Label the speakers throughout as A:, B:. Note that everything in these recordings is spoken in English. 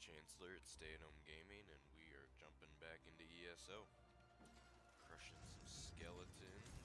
A: Chancellor at Stay at Home Gaming, and we are jumping back into ESO. Crushing some skeletons.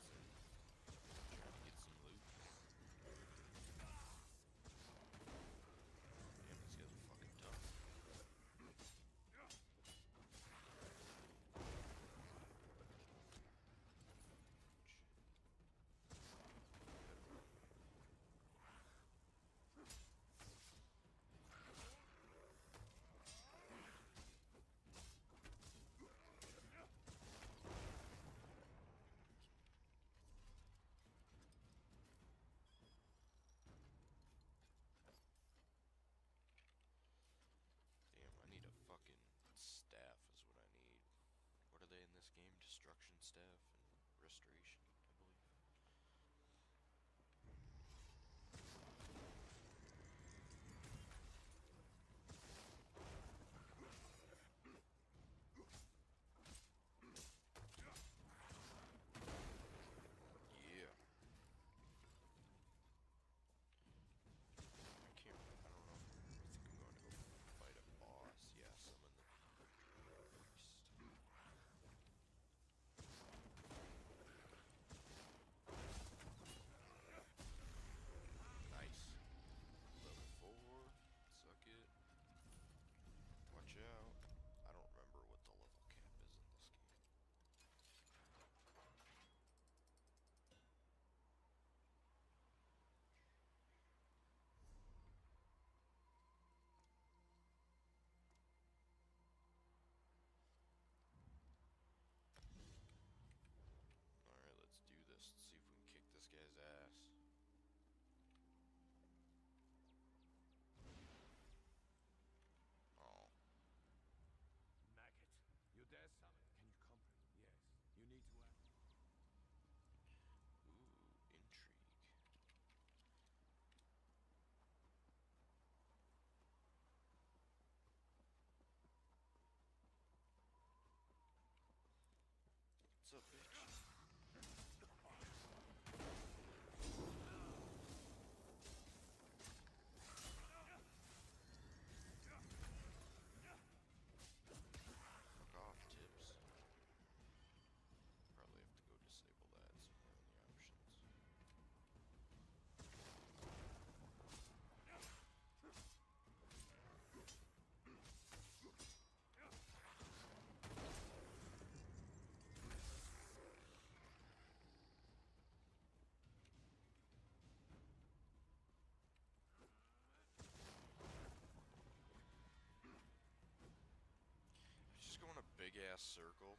A: circle.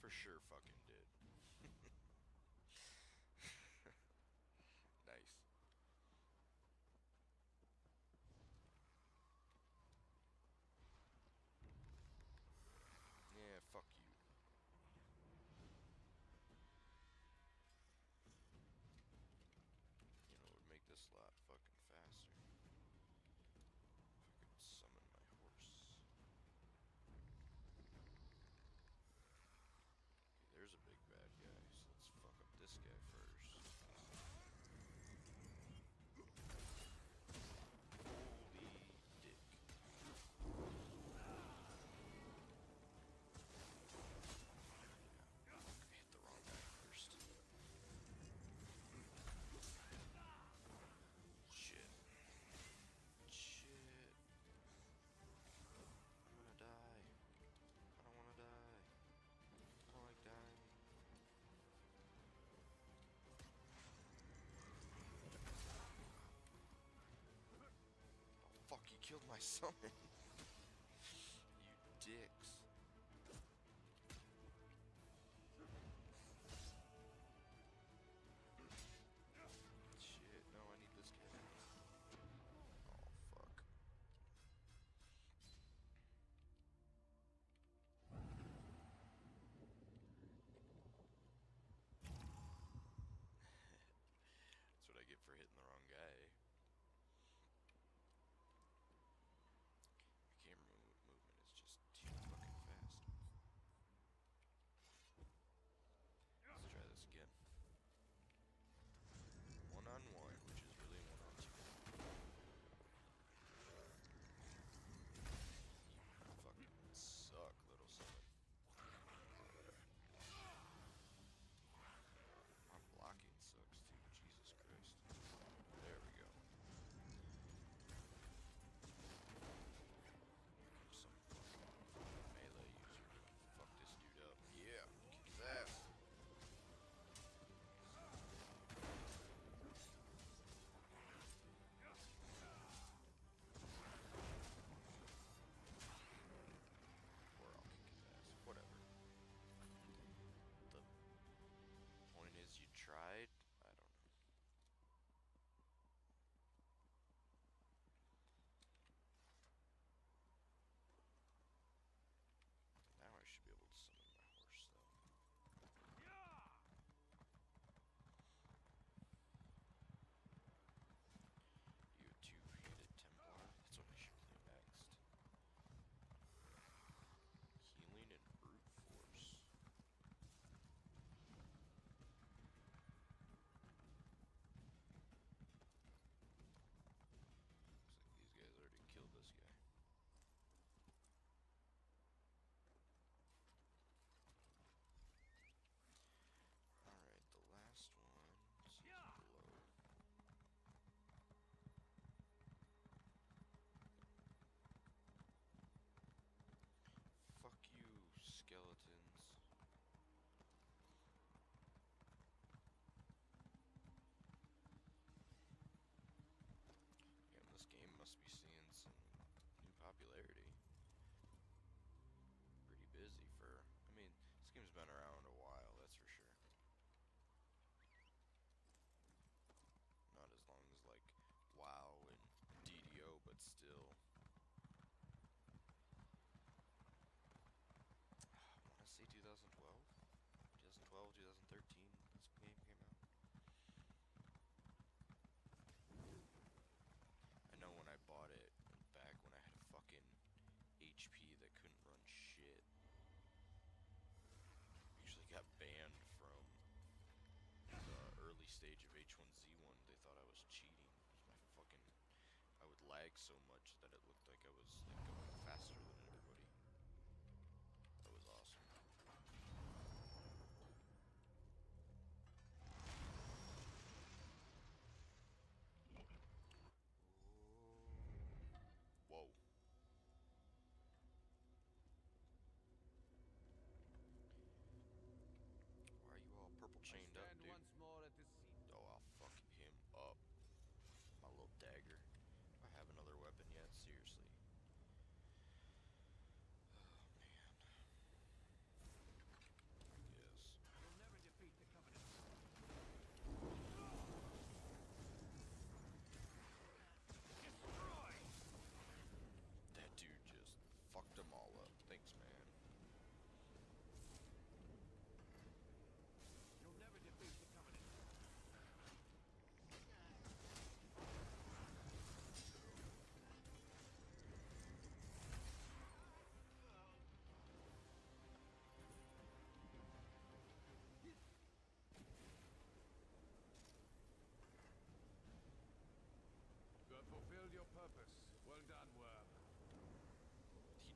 A: For sure fucking killed my son. got banned from the early stage of H1Z1. They thought I was cheating. my fucking I would lag so much that it looked like I was like going faster than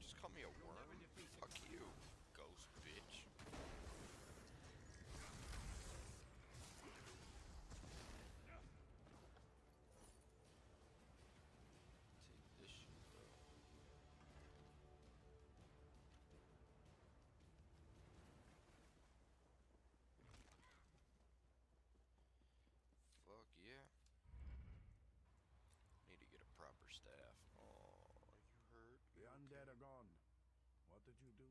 A: just called me a worm? Fuck you,
B: did you do?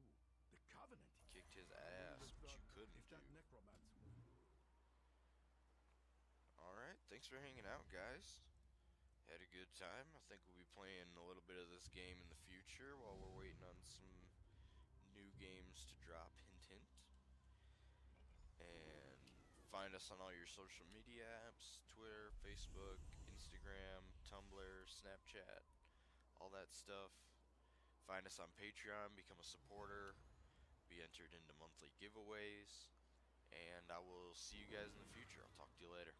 B: The Covenant.
A: Kicked his ass, but you couldn't
B: that
A: do.
B: necromancer.
A: Alright, thanks for hanging out, guys. Had a good time. I think we'll be playing a little bit of this game in the future while we're waiting on some new games to drop. Hint, hint. And find us on all your social media apps Twitter, Facebook, Instagram, Tumblr, Snapchat, all that stuff. Find us on Patreon, become a supporter, be entered into monthly giveaways. And I will see you guys in the future. I'll talk to you later.